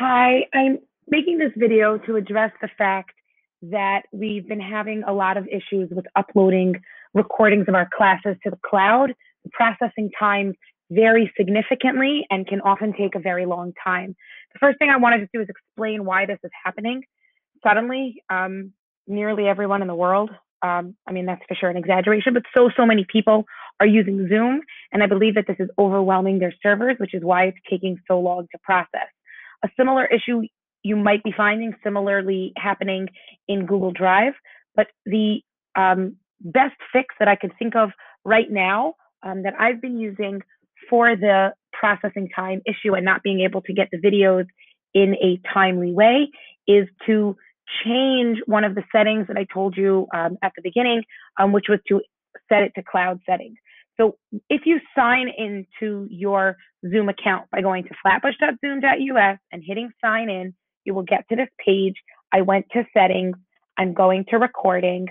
Hi, I'm making this video to address the fact that we've been having a lot of issues with uploading recordings of our classes to the cloud. The processing time varies significantly and can often take a very long time. The first thing I wanted to do is explain why this is happening. Suddenly, um, nearly everyone in the world, um, I mean, that's for sure an exaggeration, but so, so many people are using Zoom. And I believe that this is overwhelming their servers, which is why it's taking so long to process. A similar issue you might be finding similarly happening in Google Drive, but the um, best fix that I could think of right now um, that I've been using for the processing time issue and not being able to get the videos in a timely way is to change one of the settings that I told you um, at the beginning, um, which was to set it to cloud settings. So if you sign into your Zoom account by going to flatbush.zoom.us and hitting sign in, you will get to this page. I went to settings. I'm going to recording.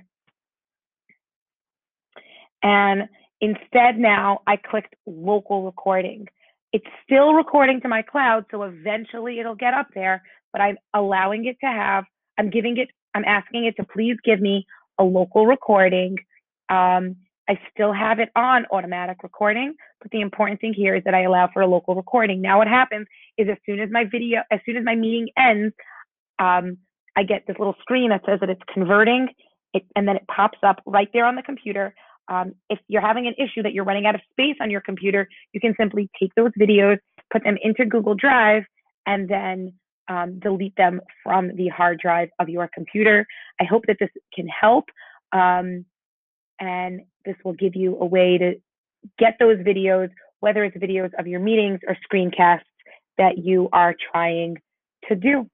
And instead now I clicked local recording. It's still recording to my cloud, so eventually it'll get up there, but I'm allowing it to have, I'm giving it, I'm asking it to please give me a local recording. Um, I still have it on automatic recording, but the important thing here is that I allow for a local recording. Now what happens is as soon as my video, as soon as my meeting ends, um, I get this little screen that says that it's converting, it, and then it pops up right there on the computer. Um, if you're having an issue that you're running out of space on your computer, you can simply take those videos, put them into Google Drive, and then um, delete them from the hard drive of your computer. I hope that this can help. Um, and this will give you a way to get those videos, whether it's videos of your meetings or screencasts that you are trying to do.